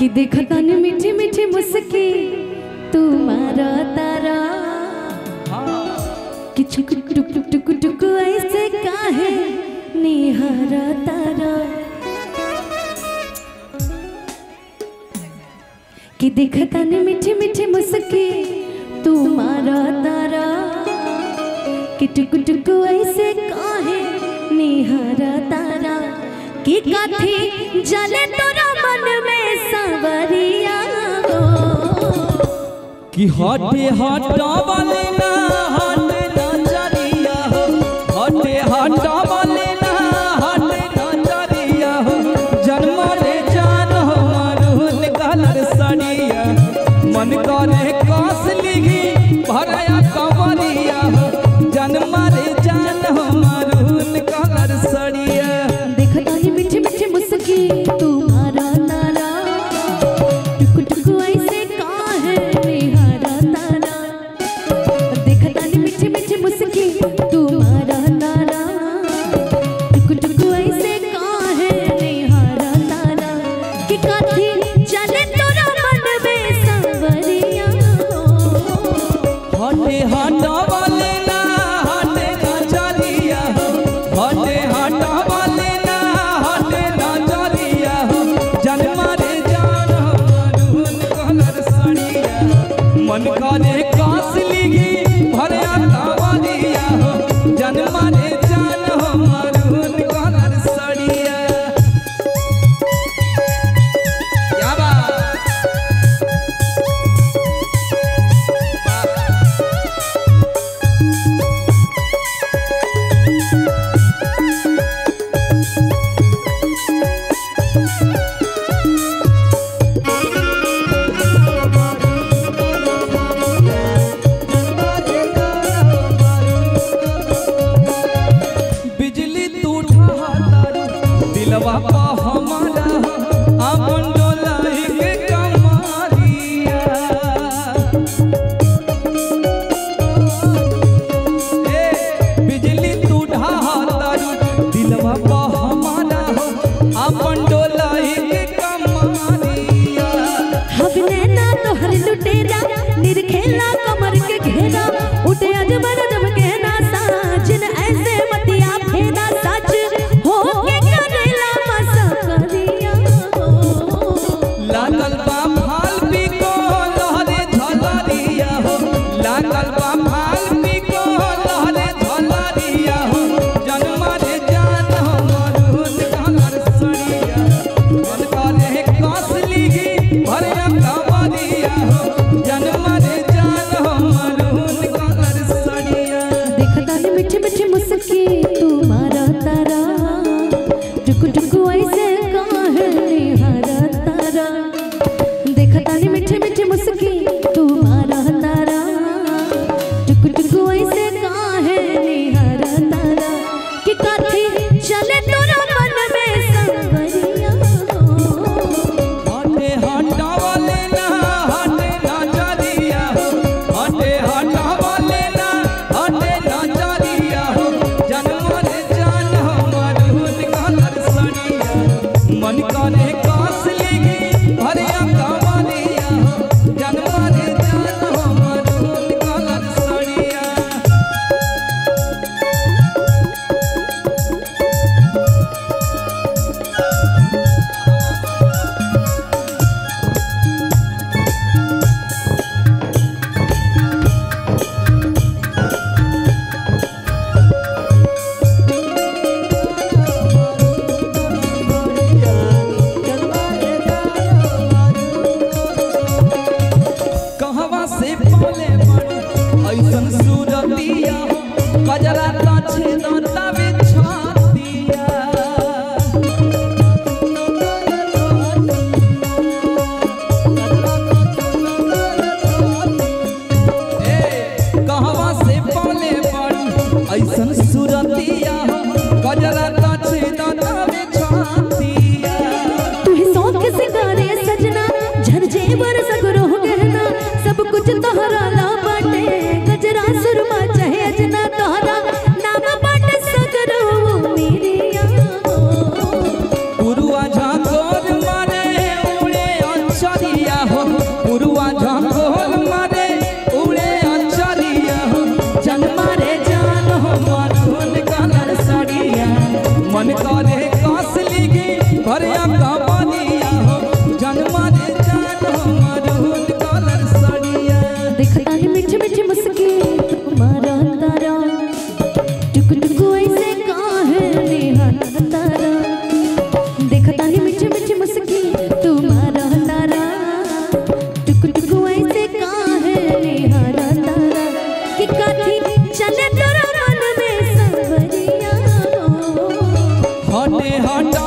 कि देखो तन मीठी मीठी मुस्की, तू मारो तारा। कि छुक टुक टुक टुक टुक ऐसे काहे निहारा तारा। कि देखो तन मीठी मीठी मुस्की, तू मारो तारा। कि टुक टुक ऐसे काहे निहारा तारा। कि काथी जले तोरा कि हटे हटा वाले ना हटे ना ज़रिया हो। हटे हटा वाले ना हटे ना ज़रिया हो। जन्म रे जान हो मरुन कलर सड़िया मन करे कास लिगी, भरया करे कास लीगी। मन करे हटा